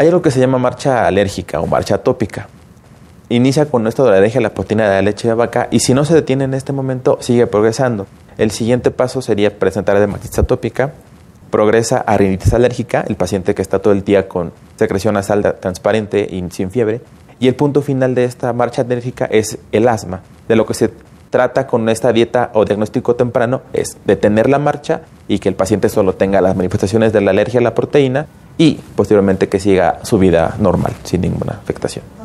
Hay algo que se llama marcha alérgica o marcha atópica. Inicia con esto de la alergia a la proteína de la leche de vaca y si no se detiene en este momento, sigue progresando. El siguiente paso sería presentar dermatitis atópica, progresa a rinitis alérgica, el paciente que está todo el día con secreción nasal transparente y sin fiebre. Y el punto final de esta marcha alérgica es el asma. De lo que se trata con esta dieta o diagnóstico temprano es detener la marcha y que el paciente solo tenga las manifestaciones de la alergia a la proteína y posteriormente que siga su vida normal sin ninguna afectación.